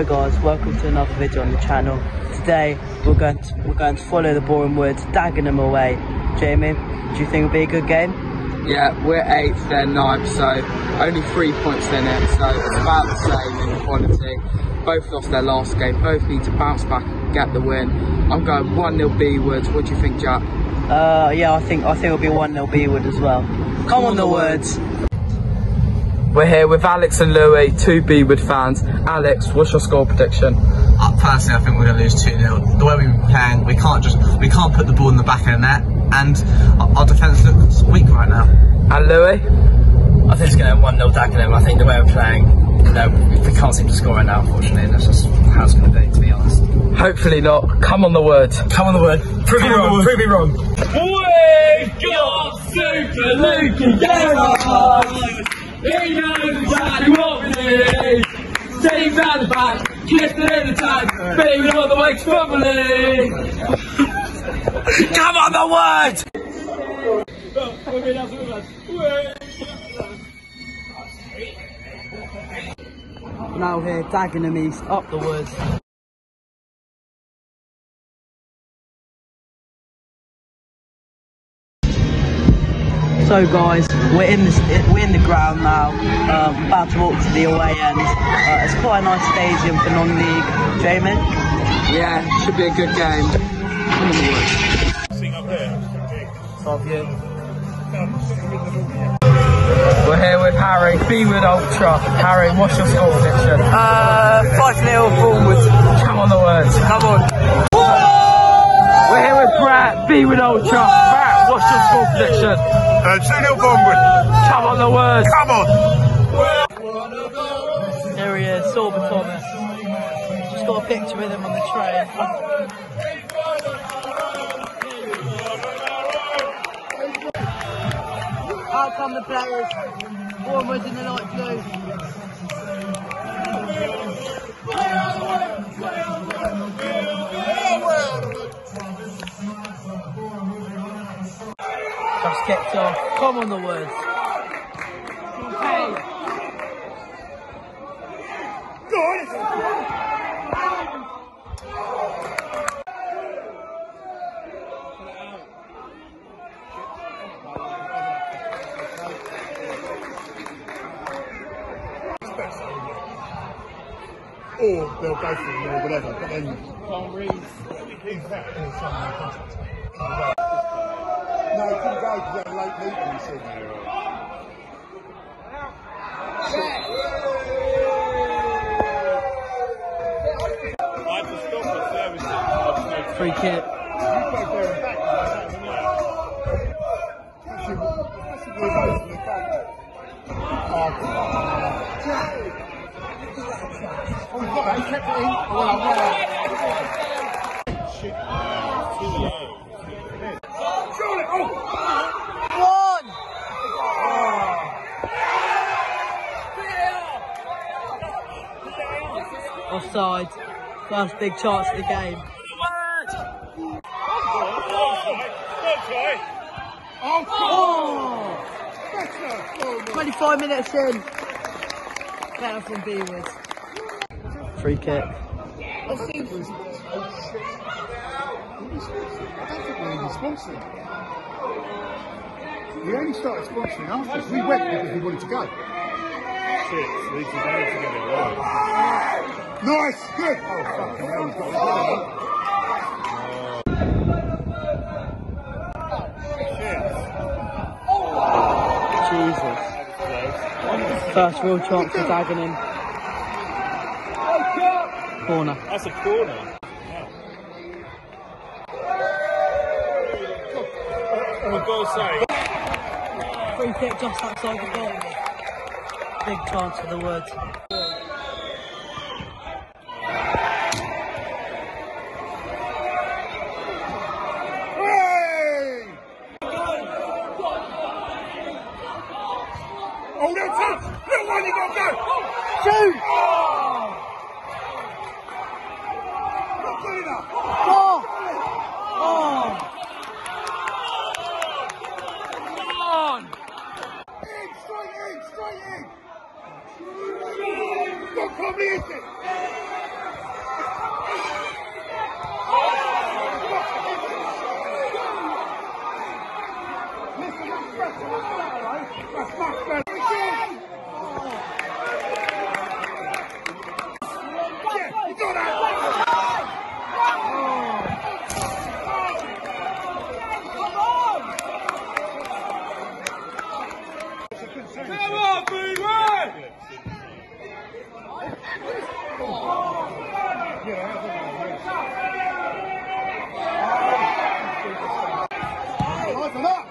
Hello guys, welcome to another video on the channel. Today we're going to we're going to follow the Boreham Woods, them away. Jamie, do you think it'll be a good game? Yeah, we're eighth, they're ninth, so only three points in it, so it's about the same in quality. Both lost their last game, both need to bounce back and get the win. I'm going 1 0 B Woods. What do you think, Jack? Uh, yeah, I think I think it'll be one 0 Bewood as well. Come, on, the Woods. We're here with Alex and Louis, two B Wood fans. Alex, what's your score prediction? Uh, personally, I think we're going to lose 2 0. The way we've been playing, we can't just we can't put the ball in the back of the net, and our, our defence looks weak right now. And Louis? I think it's going to 1 0 Dagenham. I think the way we're playing, you know, we can't seem to score right now, unfortunately, and that's just how it's going to be, to be honest. Hopefully not. Come on the word. Come on the word. Prove me wrong. Prove me wrong. We got Super Luke Gerrard! He knows exactly what we need! Staying round the back, in the time, baby on the way crumbling! Come on the word! Now here, Dagenham East, up the woods. So guys, we're in the we're in the ground now. Um, about to walk to the away end. Uh, it's quite a nice stadium for non-league. Jamie, Yeah, should be a good game. Come on the word. top you. We're here with Harry, Beewood Ultra. Harry, what's your score prediction? Uh, five 0 Boreham Wood. Come on the words. Come on. We're here with Brett, Beewood Ultra. Brett, what's your score prediction? Uh, 2 0 Boreham Wood. Come on the words. Come on. There he is, Sorba Thomas. Just got a picture with him on the train. Out come the players. Boreham Wood in the light blue. Just kicked off. Come on the words. Or they'll go for it or whatever, but then. Can't read. Who's that? Or someone contract. No, he couldn't go because had a late meeting, he said. Free kick. One! Offside. First big chance of the game. Oh! 25 minutes in. Better from Bewood. Free kick. I don't think we're even sponsoring. We only started sponsoring after this. We went because we wanted to go. Nice, good. Oh, fucking hell, he's got a Jesus. First real chance for Dagenham. Corner. That's a corner. I've got to say, Free kick just outside the goal. Big chance for the Woods. Come on!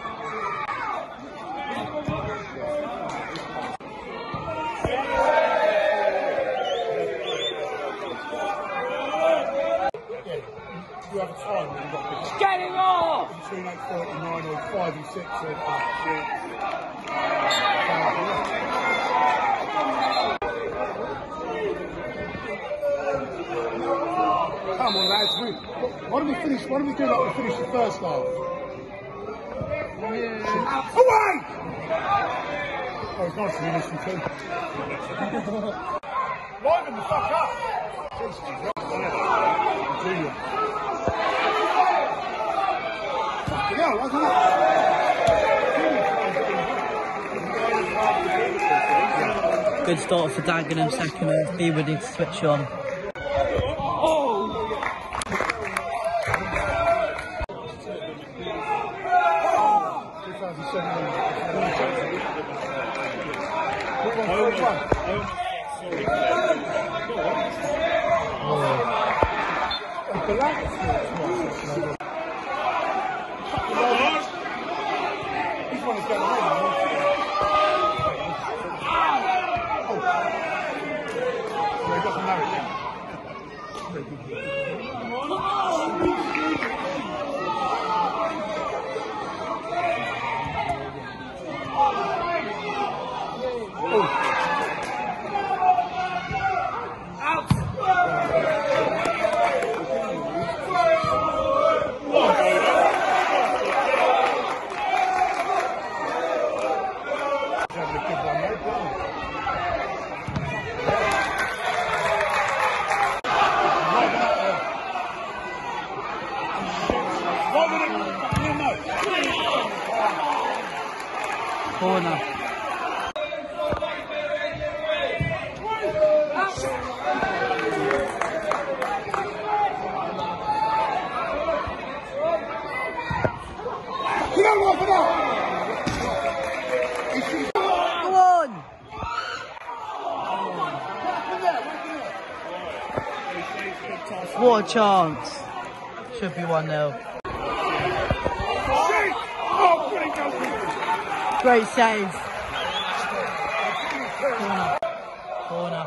Time when you've got to be Get him off! between 8.39 or 5 and 6 or shit. Come on, lads. We, why don't we finish? Why don't we do like we finished the first half? Away! Oh, it's nice to be listening to. Liven the fuck up! Junior. Fucking hell, look at that. Good start for Dagenham, second. Beaver need to switch on. Corner. What a chance. Should be 1 0. Oh, brilliant goal. Great save. Corner. Corner.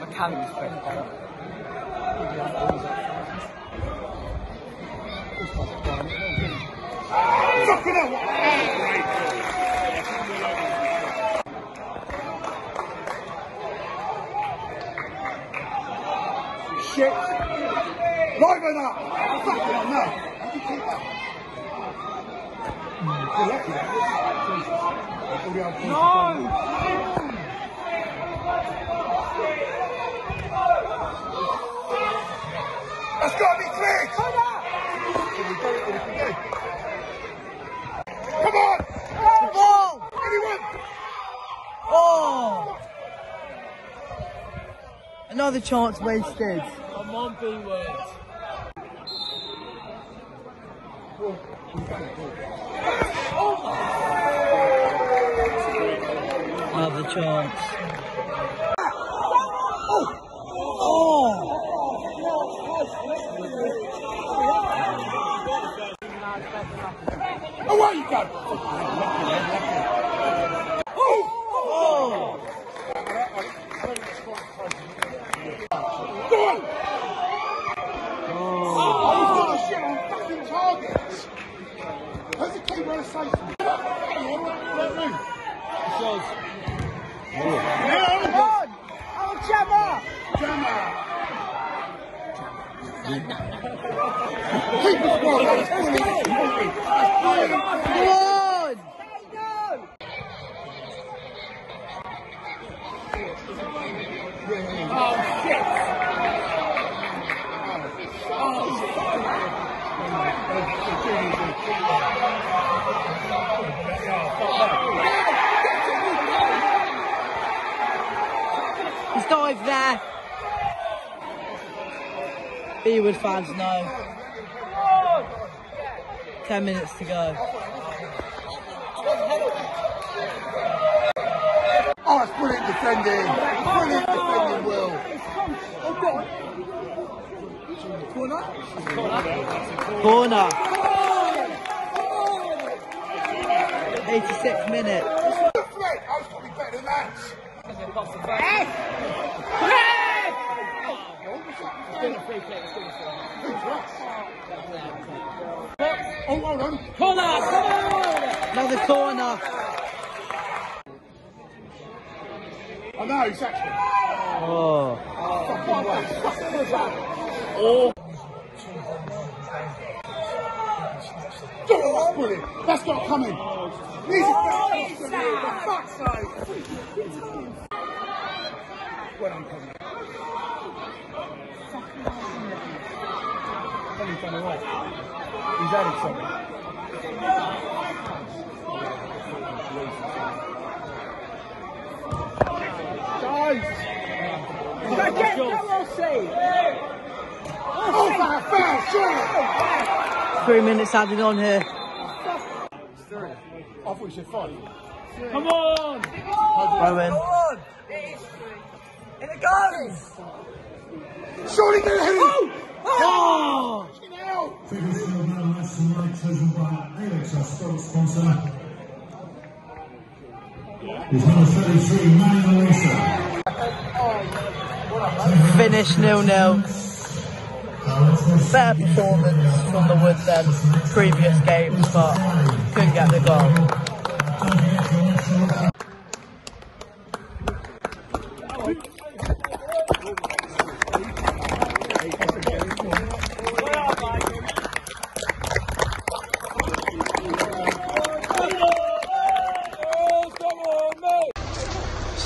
McCann's great. Fucking hell. Shit. Liven up. Fucking hell, no. Other points are gone. That's got to be. Come on. Anyone? Oh! Another chance wasted. Come on, B word. Another chance. Away you go. Oh! Go on. Oh, he's got a shit on fucking targets. Where's the keeper of safety? Let me. Yeah. Oh, Gemma! Gemma. Keep the score, lads. Brilliant. Brilliant. That's brilliant. Go on! Oh, shit. He's dived there. Beewood fans know. Ten minutes to go. Oh, it's brilliant defending. Brilliant defending, Will. Corner. Corner. 86 minutes. I was probably better than that. Oh, hold on. Corner! Another corner. I know, exactly. Oh. Oh, that's brilliant. That's got in. These are For fuck's sake. Well done, Kevin. Kevin's done all right. He's added something. Guys! Oh, foul, foul, sure! Three minutes added on here. I thought you said five. Come on! Owen. Surely get ahead of him! Oh! Fucking hell! With number 33, Manny Alonso. Finish nil nil. Better performance from the Woods previous games, but couldn't get the goal.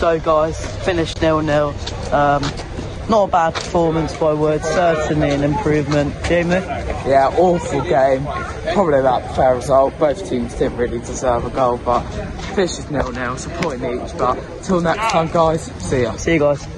So guys, finished nil nil. Um, not a bad performance by Woods, certainly an improvement. Jamie? Yeah, awful game. Probably about the fair result. Both teams didn't really deserve a goal, but finishes nil nil. It's a point each. But till next time, guys. See ya. See you guys.